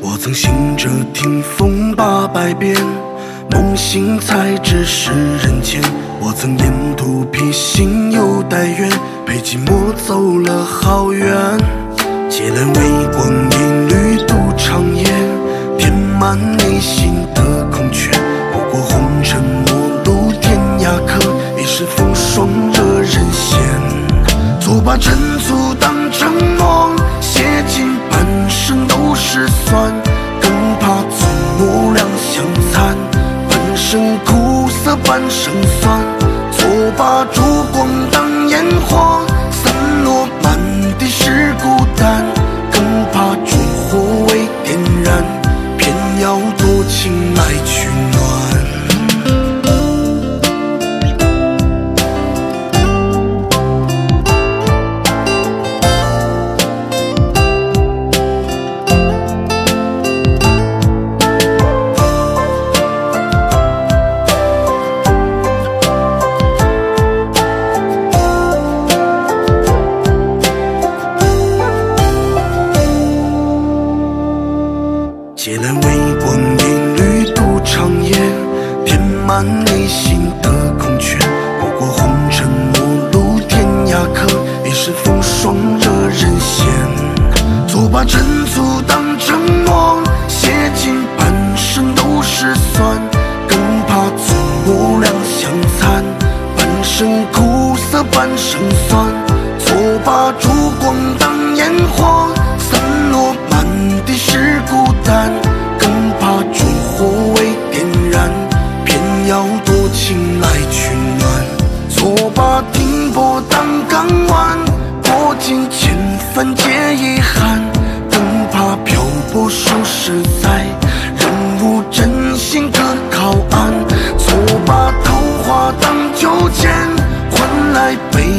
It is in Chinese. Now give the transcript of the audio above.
我曾醒着听风八百遍，梦醒才知是人间。我曾沿途披星又戴月，陪寂寞走了好远。借来微光一缕度长夜，填满内心的空缺。不过红尘陌路天涯客，一身风霜惹人羡。错把尘俗当成梦。不是酸。更怕祖母两相残，半生苦涩半生酸。错把烛光当借来微光一缕度长夜，填满内心的空缺。不过红尘陌路天涯客，一世风霜惹人嫌。错把珍珠当承诺，写尽半生都是酸。更怕祖母两相残，半生苦涩半生酸。错把尽千帆皆遗憾。更怕漂泊数十载，人无真心可靠岸。错把桃花当酒钱，换来悲。